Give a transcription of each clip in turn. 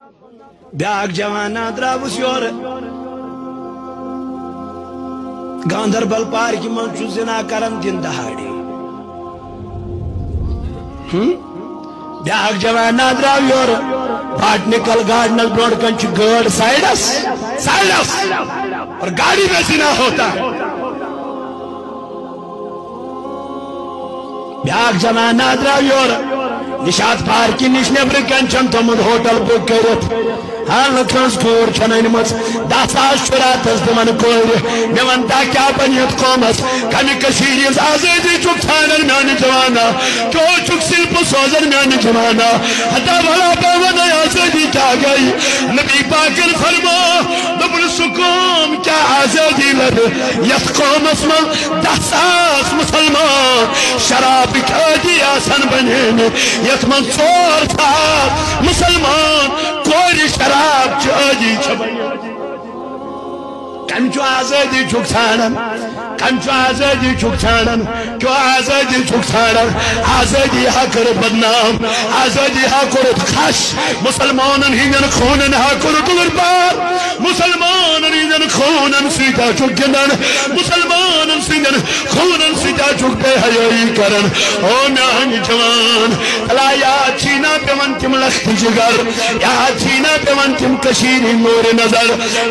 بیاکھ جوانا دراوس یور گاندربل پارک من چھُ زنا کران دن دہاڑی بیاکھ جوانا دراو یور باٹنیکل گارڈنل بروڈ کن چھ گاڑ سائڈس سائڈس اور گاڑی میں زنا ہوتا ہے بیاکھ جوانا دراو یور نشاد پارکی نش نبر کن چن تمن ہوٹل بک کرت ہاں لکھنس کور چھن انمت دہ ساس شراتس دمن کور مے ون تا کیا بنیت قومس۔ کمی کشیر آزادی چک ژھانن میانہ جوانا۔ کیو چک سلپ سوزن میانہ جوانا۔ ہتا بھلا پون آزادی کیا گئی۔ نبی پاکر فرما دبن سکوم کیا آزادی لد یت قومس من دہ ساس بنن يتمن ژور ساس مسلمان کور شراب چادی چبن کم جو آزادی چوک ژانن کم جو آزادی چوک ژانن جو آزادی چوک ژانن آزادی ها کرد بدنام آزادی ها کرد خش. مسلمانن هینن خونن ها کرد قربان مسلمانن هینن خونن سیتا چوک گندن مسلمانن سیتا خونن سیتا چھک بے حیائی کرن۔ او میان جوان، الا یا چینا پیون تم لخت جگر۔ یا چینا پیون تم کشیری نور نظر۔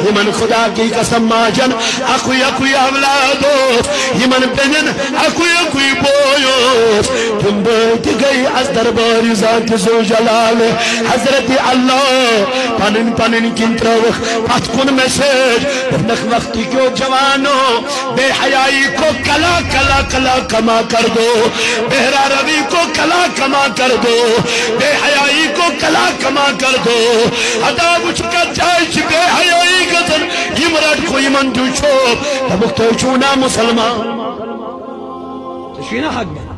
یمن خدا کی قسم ماجن اکوی اکوی اولادو۔ یمن بنن اکوی اکوی بویو تم گئی از دربار ذات زو جلال حضرت اللہ پنن پنن کن تروخ پت کن میسیج نخ وقتی کیوں جوانو، بے حیائی کو کلا کلا کلا کما کر دو. بہرا روی کو کلا کما کر دو. بے حیائی کو کلا کما کر دو. ادا بچ کا جائچ بے حیائی گزن یمرٹ کو یمن جو چھوپ. تبک تو چونا مسلمان. تشوینا حق میں